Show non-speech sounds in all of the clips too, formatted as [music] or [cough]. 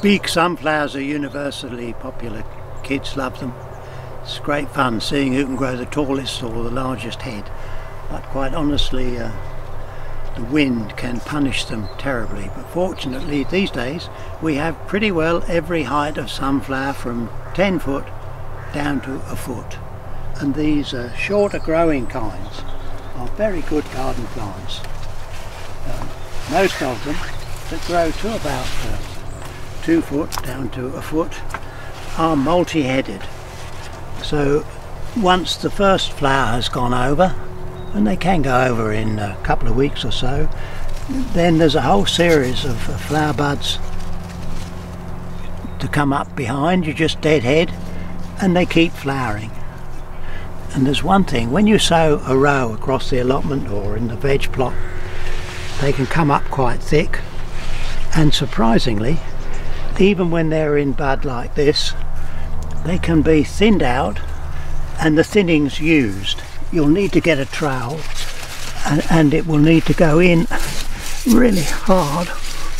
Big sunflowers are universally popular. Kids love them. It's great fun seeing who can grow the tallest or the largest head. But quite honestly, uh, the wind can punish them terribly. But fortunately, these days, we have pretty well every height of sunflower from 10 foot down to a foot. And these uh, shorter growing kinds are very good garden plants. Um, most of them that grow to about uh, two foot down to a foot are multi-headed. So once the first flower has gone over and they can go over in a couple of weeks or so then there's a whole series of flower buds to come up behind. You just deadhead and they keep flowering. And there's one thing when you sow a row across the allotment or in the veg plot they can come up quite thick and surprisingly even when they're in bud like this they can be thinned out and the thinnings used. You'll need to get a trowel and, and it will need to go in really hard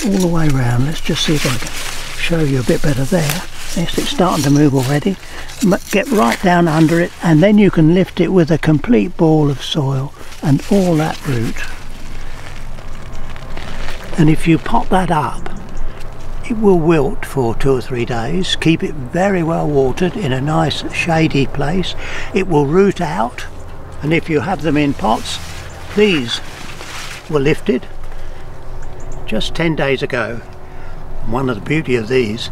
all the way around let's just see if I can show you a bit better there. Yes it's starting to move already. Get right down under it and then you can lift it with a complete ball of soil and all that root. And if you pot that up it will wilt for two or three days. Keep it very well watered in a nice shady place. It will root out and if you have them in pots, these were lifted just 10 days ago. One of the beauty of these,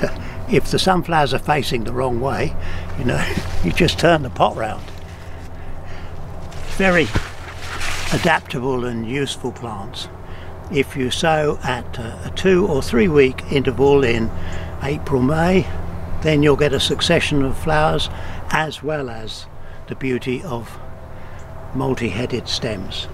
[laughs] if the sunflowers are facing the wrong way, you know, [laughs] you just turn the pot round. Very adaptable and useful plants if you sow at a two or three week interval in April May then you'll get a succession of flowers as well as the beauty of multi-headed stems